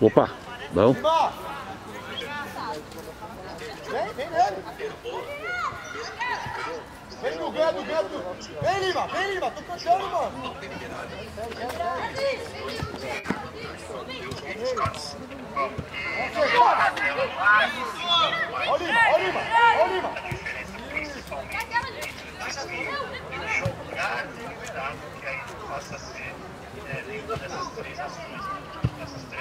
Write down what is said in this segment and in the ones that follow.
Opa, bom. Vem, vem nele. Vem no Gando, Gando. Vem, Lima, vem, Lima. Tô cantando, mano. Ó, Lima, ó, Lima, ó, Lima. jogar liberado, que aí passa a ser é, dentro dessas três ações,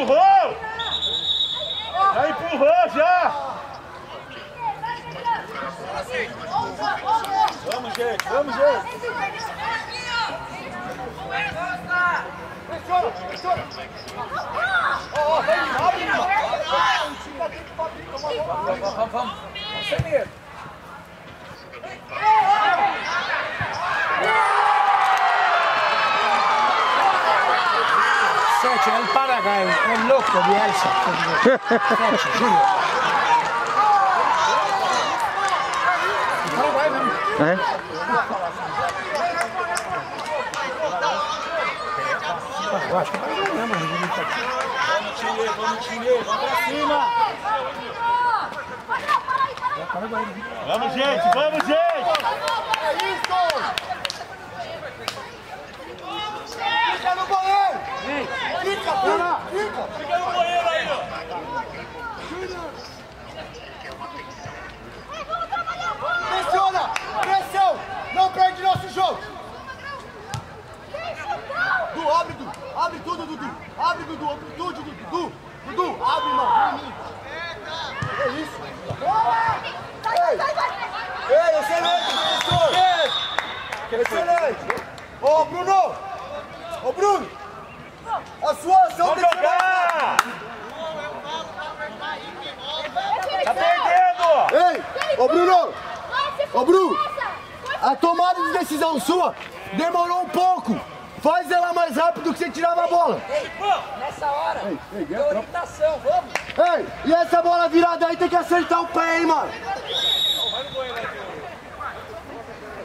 Empurrou! Já empurrou, já! Vamos, gente, vamos, gente! Lima! Vamos, vamos, vamos! Sem medo! Sete, è il paragai, è l'occhio di Elsa. Sete. Il paraguai mesmo. É? Eu acho que é paraguai mesmo. tá. Vamos, time, vamos, time, vamos pra cima! É. Vamos, gente, vamos, gente! É isso! Fica no banheiro! Fica, fica, fica! Fica no banheiro aí, ó! Pressiona! Pressão! Não perde nosso jogo! Dudu, abre, Dudu! Abre tudo, Dudu! Abre, Dudu! Tudo, Dudu! Dudu! Abre, irmão! É isso! Ei! Ei, excelente, professor! Excelente! Ô, Bruno! Ô, Bruno! A sua ação tem que ser mais Tá rápida. Ei! Ô, Bruno! Ô, Bruno! A tomada de decisão sua demorou um pouco! Faz ela mais rápido que você tirava a bola! Ei, nessa hora, deu orientação, vamos. Ei! E essa bola virada aí tem que acertar o pé, hein, mano!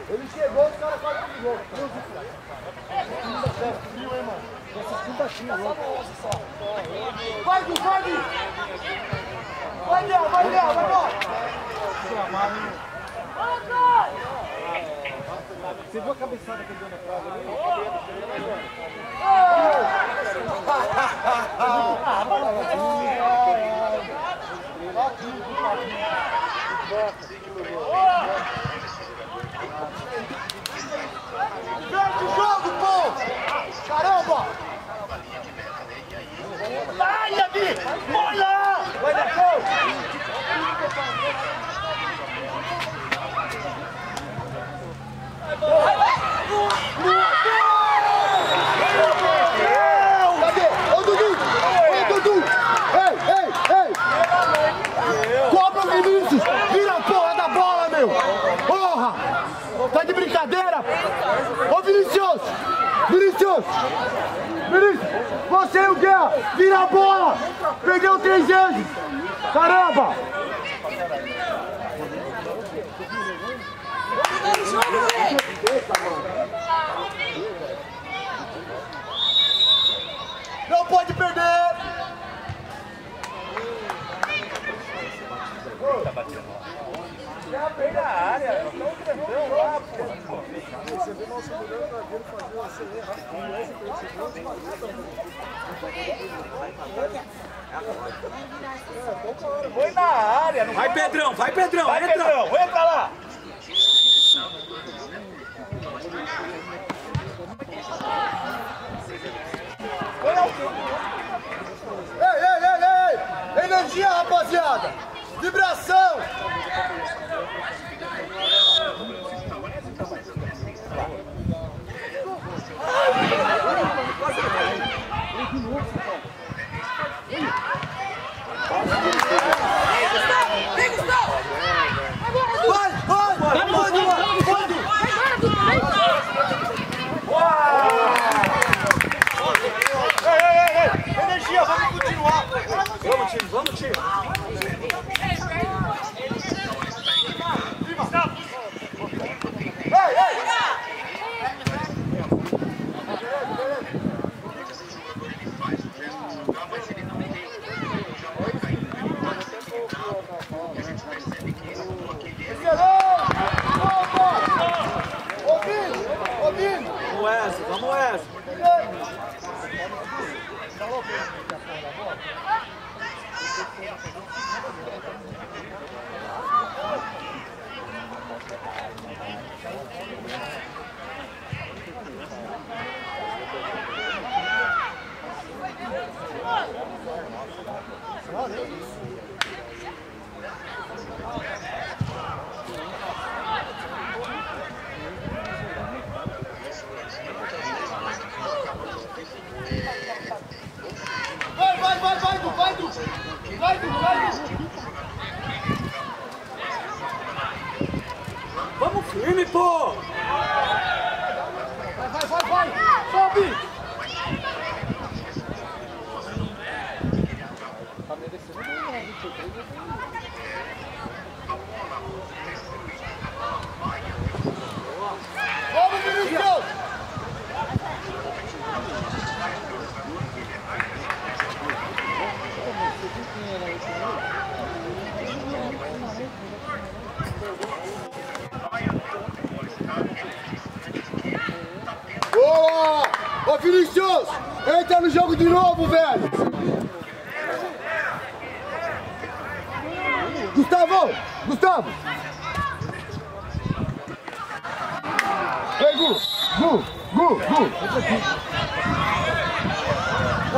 Ele chegou, os caras quase ligou. Vai, Du, vai, Du! Vai, Léo, vai, Léo, vai, Léo! Você viu a cabeçada que ele deu na prova ali? Perde o jogo, pô! Caramba! Vai, Davi! Bola! Vai, Neto! Cadê? Ô, Dudu! Ô, Dudu! Ei, ei, ei! Cobra o Vinícius! Vira a porra da bola, meu! Porra! Tá de brincadeira? Ô! Vinicius! Vinicius! Você e o Guerra! Vira a bola! Perdeu três vezes! Caramba! Não pode perder! Já bem na área, não tão grandão lá, pô. Você vê nosso zagueiro fazer uma CE rapidinho, Foi na área, não Vai, Pedrão, vai, Pedrão, Vai, entra. Pedrão, entra lá! Ei, ei, ei, ei! Energia, rapaziada! Vibração! Vem, Vai, vai! Vai, vai, vai! Vai, vai, vai! Vamos continuar! Vamos, time, vamos, time!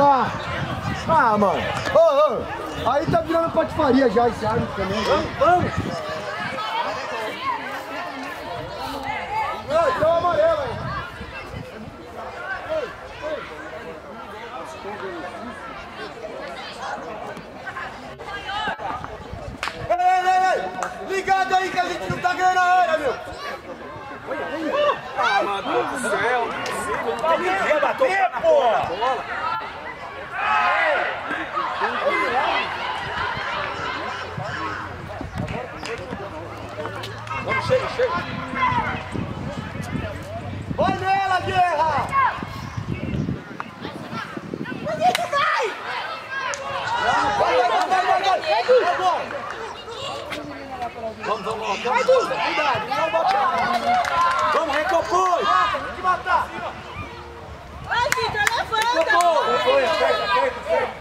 Ah! Ah, mano! Ô, ô! Aí tá virando patifaria já esse árbitro também. Vamos! Ei, Então amarelo aí! Ei, ei, ei, ei! Ligado aí que a gente não tá ganhando a área, meu! Ah, Deus do céu! Alguém quer bater, pô! Vamos, chega, chega! Vai nela, guerra! Vai, vai, vai, vai, vai, vai! Agora! Vamos, vamos, vamos! Vai, Du! Cuidado, não bate lá! Vamos, recompõe! Tem que matar! Vai, Vitor, levanta! Recompõe! Foi, acerta, acerta, acerta!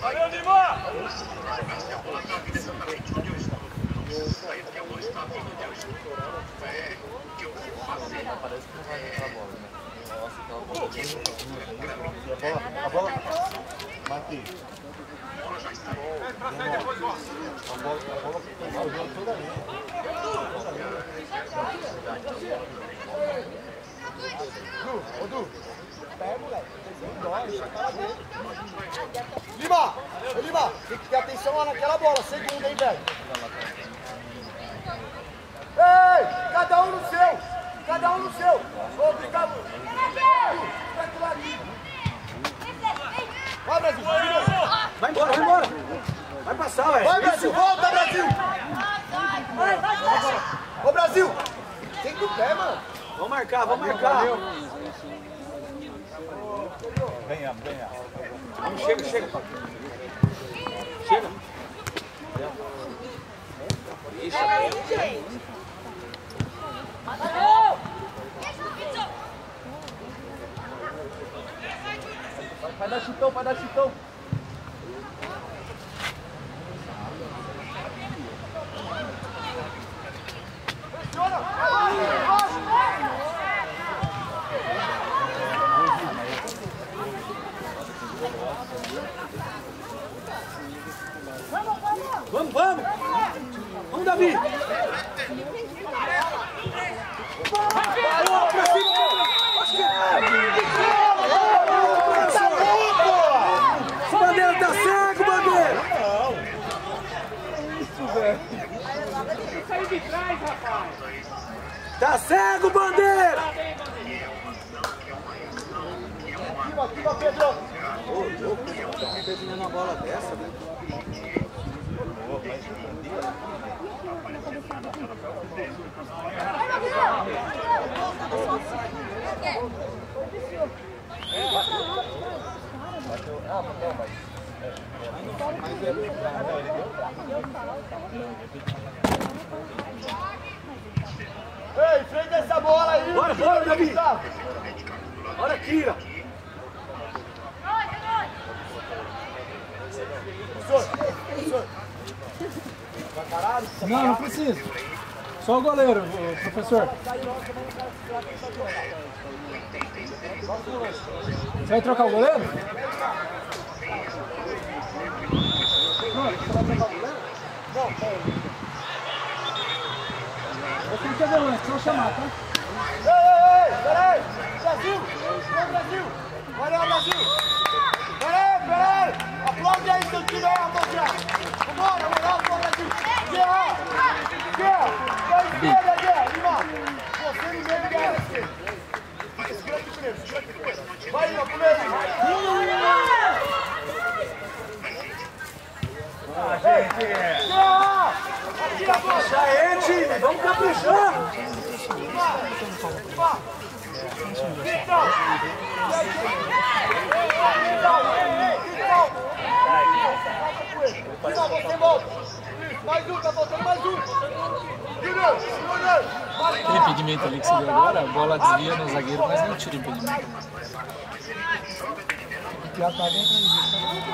Valeu, Lima! Se a bola está vindo exatamente onde eu estou. Aí porque a bola está vindo onde eu estou. É, o que eu vou fazer? A bola. Marquinhos. A bola já está. Ô, Du. Pega, moleque. Lima! Ô, Lima, tem que ter atenção lá naquela bola. Segunda, hein, velho? Ei! Cada um no seu! Cada um no seu! Ô, Gustavo! Vai do ladinho! Vai, Brasil! Vai embora, vai embora! Vai passar, velho! Vai, Brasil! Volta, Brasil! Ô, Brasil! Tem do pé, mano! Vamos marcar, vamos marcar! Ganhamos, ganhamos. Vamos, chega, chega! Chega! Vai dar chutão, vai dar chutão! Vamos, vamos! Vamos, Davi! Boa, pra cima! Bandeira tá cego, bandeira! Tá cego, bandeira! Ativa, ativa, Pedro! Uma bola dessa, velho. Ei, enfrenta essa bola aí! Bora, bora, Davi. Olha aqui, Não, não precisa. Só o goleiro, professor. Você vai trocar o goleiro? Não, você vai trocar o goleiro? Não, peraí. Eu tenho que fazer antes, só chamar, tá? Ei, ei, ei, peraí! Brasil! Vamos, Brasil! Valeu, Brasil! Peraí, peraí! Aplaude aí seu time aí, rapaziada! Vambora, moral, vamos, Brasil! Guerra! Guerra! Vai primeiro! Vai, Lima, primeiro! Guerra! Aqui agora! Já é, time, vamos caprichar! Vila, você volta. Mais um, tá faltando mais um. Aquele impedimento ali que você deu agora, a bola desvia no zagueiro, mas não tira o impedimento.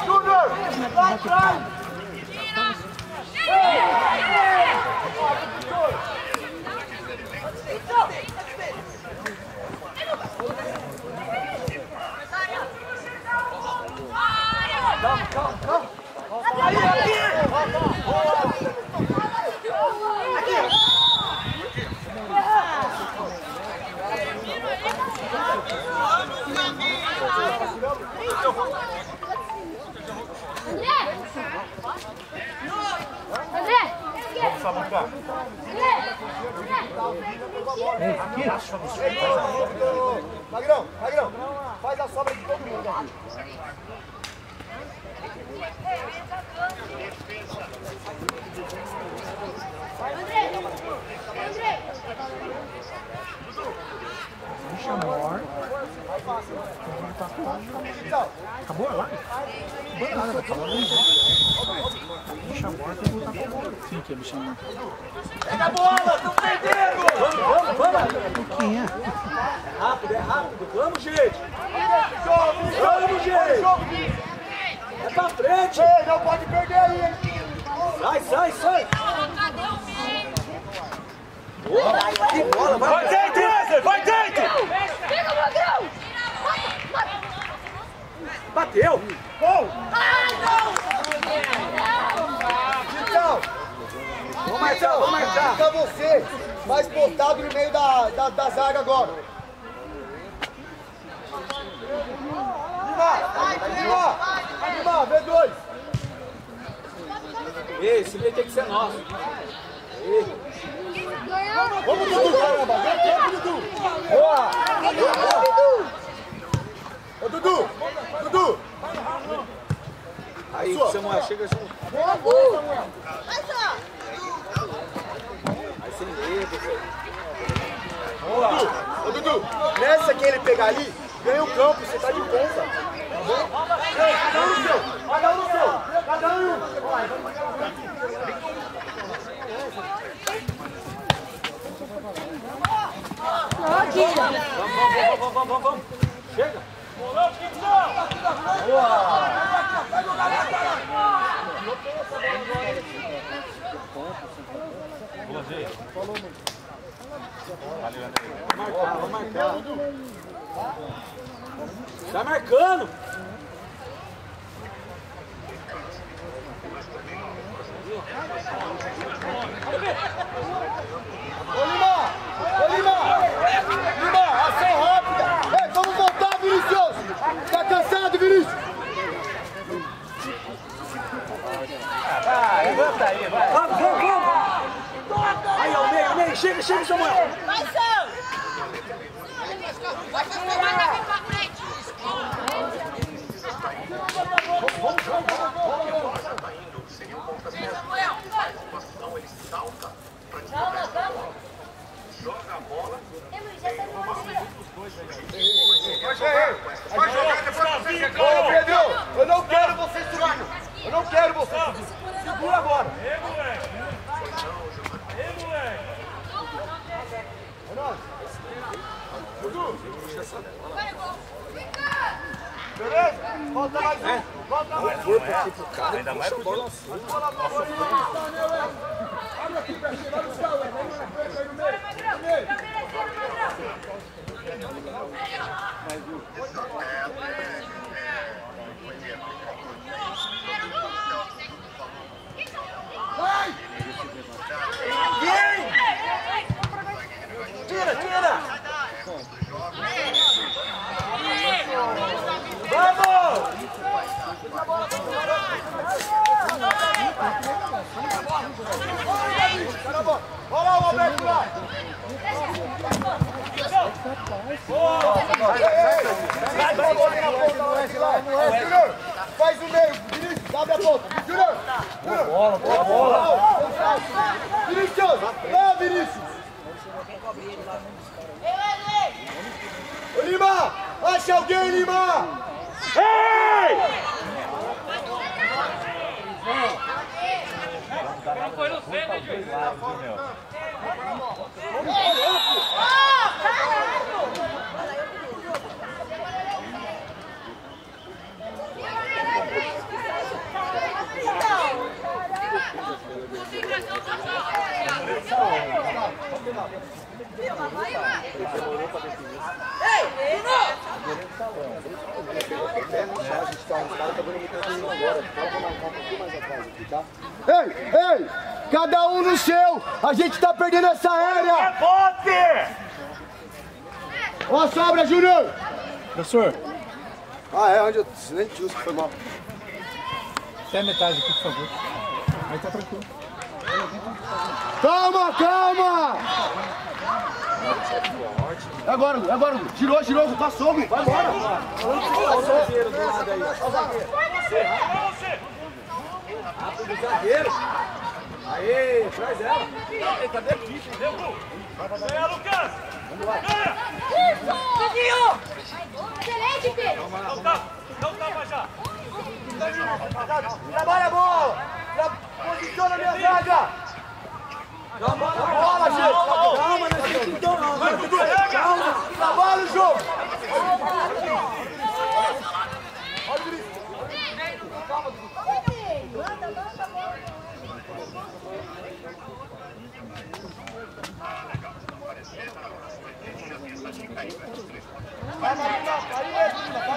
Júnior, lá atrás. Magrão, Magrão, faz a sobra de todo mundo aqui. Acabou a live? Não nada, vai acabar Bicha morta gol. Sim, que é bichão morto. Pega a bola, perdendo. Vamos, vamos! Quem é? É rápido, é rápido. Vamos, gente! Vamos, gente! Pra frente! Ei, não pode perder aí, hein? Sai, sai, sai! Que bola, vai! Vai dentro, Wesley! Vai dentro! Pega, Magrão! Bateu! Então, Vamos marchar, vamos marchar! fica você mais botado no meio da, da, da zaga agora. Lima, Lima, Lima, V2. Ei, esse meio tem que ser nosso. Vamos, Dudu, caramba, vem tempo, Dudu. Boa. Ô, Dudu, Dudu. Aí, Sua. Samuel, chega junto. Aí sem medo. Dudu, ô, Dudu, nessa que ele pegar ali, ganha o campo, você tá de ponta. Tá bom? Cada um no seu, cada um no seu, cada um em um. Vamos, vamos, vamos, vamos, vamos. Chega. Marcar, vamos marcar. Marcando. Vamos Vinicius. Tá. Vamos, vamos, vamos. Aí, ao meio, ao meio. Chega, chega, Samuel. Vai, Sam! Vai fazer Ei, ei, cada um no seu. A gente tá perdendo essa área. Bote! Ó a sobra, Júnior. Professor, Ah, é, onde eu nem te uso, foi mal. até a metade aqui, por favor. Aí tá tranquilo. Calma, calma! É agora, é agora, girou, já passou. Vai embora. Aê, traz ela. Ganha, Lucas! Ganha! Excelente, Pedro! Não tá, não tapa já! Trabalha a bola. Posiciona a minha zaga. Calma, bola, gente. Calma, né, gente? Então, não. Calma. Trabalha o jogo. かわいい!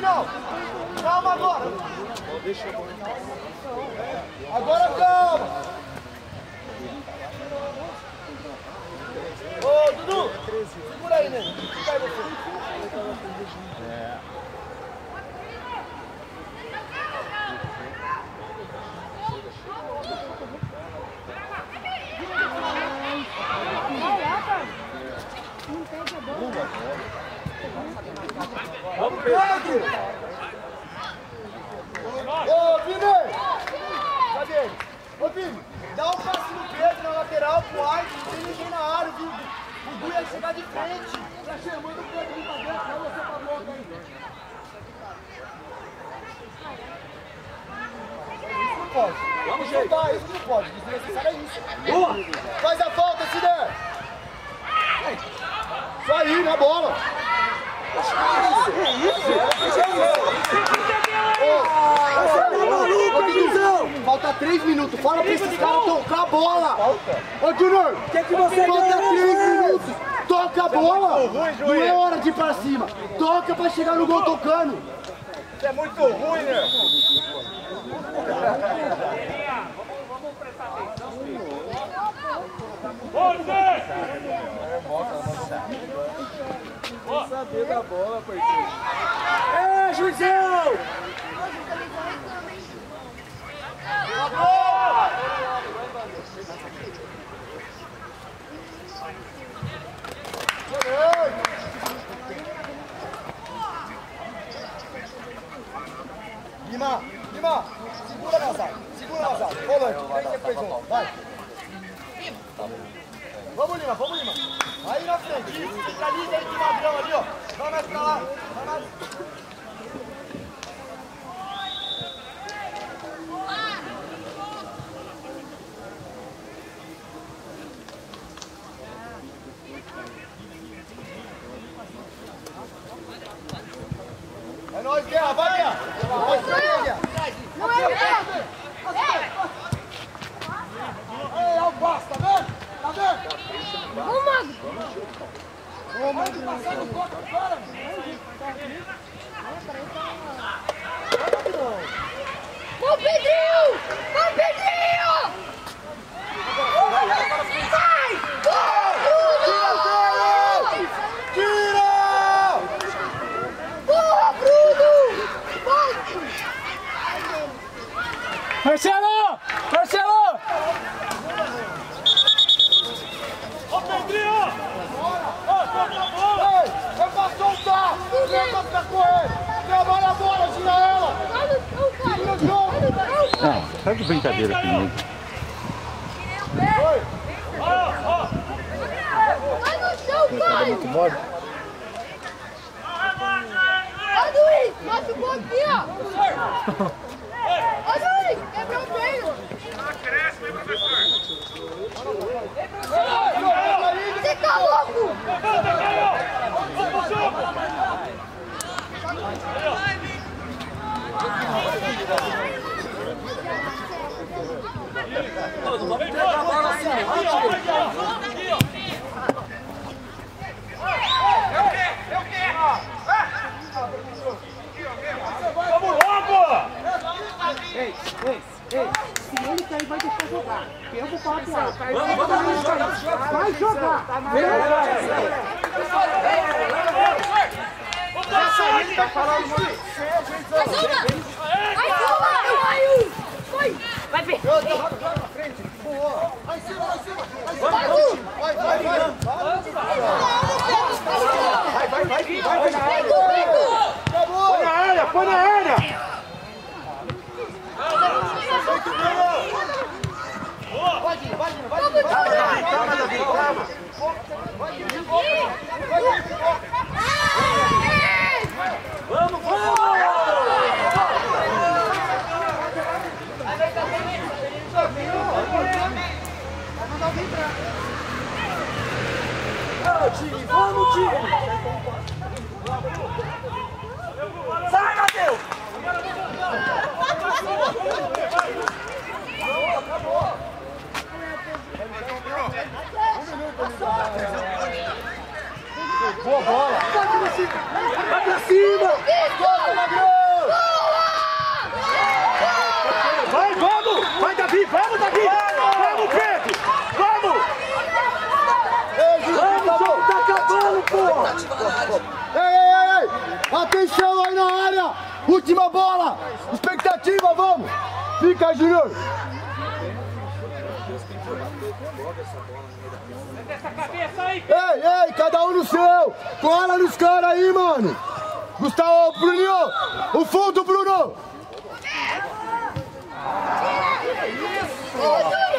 Até o final! Calma agora! Agora calma! Ô, Dudu! Segura aí, nego! Fica você! Pedro! Ô, Vini! Cadê ele? Ô, Vini, dá um passe no Pedro Arte, não tem ninguém na área, viu? O Du ia chegar de frente. Tá chamando o Pedro pra dentro, vai você pra boca aí. Isso não pode. Vamos, dá, isso não pode. Desnecessário é isso. Boa! Faz a falta, der. Isso aí, na bola. Ô, Guizão, Falta 3 minutos. Fala pra esses caras tocar a bola. Ô, Junior. O que, que você Falta quer? 3 minutos. Toca a bola! Não é hora de ir pra cima! Toca pra chegar no gol tocando! Você é muito ruim, né? Saber da bola, parceiro. É, juizão! Lima, Lima, segura na zaga, segura na zaga. Volante, vem depois um, vai. Vamos Lima, vamos Lima. Aí na frente, centraliza aí de ladrão ali, ó. Vai mais pra lá, vai mais. É nóis, Guerra, vai, Guerra. Vai, vai, Guerra. Não é o Pedro! Ei, é o passo, tá vendo? Tá vendo? Ô, Mago! Ô, Pedrinho! Ô, Pedrinho! Vai! Tira! Porra, Bruno! Marcelo! Ô, Pedrinho! Ô, toca a bola! Ei, é pra Não é pra! Trabalha a bola, gira ela! Cara! Tira o! Não, tá de brincadeira comigo. Vai no chão, Caio! Muito mole. Ó, Luiz! Machucou aqui, ó! Ó, Luiz! Quebrou o treino! Você tá louco? Levanta, Caio! Vamos bola, assim! Ó! Vamos logo! Ei, ei, ei. Ele cair, vai deixar jogar. Eu vou falar pro Alto. Vamos, vamos, Vai jogar. Mais uma! Mais uma! Vai, um! Vai! Vai ver! Vai em cima, vai em cima! Vai, vai, vai! Vai, vai, vai! Pegou, pegou! Acabou! Põe na área, põe na área! Vai, Dino, vai, Dino, vai, Dino, vai! Calma, Davi, calma! Vamos, vamos! Vamos, time! Vamos, time! Sai, Matheus! Boa bola! Vai pra cima! Vai pra cima! Magrão! Vai, vamos! Vai, Davi! Vamos, Davi! Vamos, Pedro! Vamos! Ei, Juninho, tá! Tá acabando, pô! Ei, ei, ei, ei! Atenção aí na área! Última bola! Expectativa, vamos! Fica, Júnior! Ei, ei, cada um no seu! Cola nos caras aí, mano! Gustavo, Bruninho! O fundo, Bruno! Isso!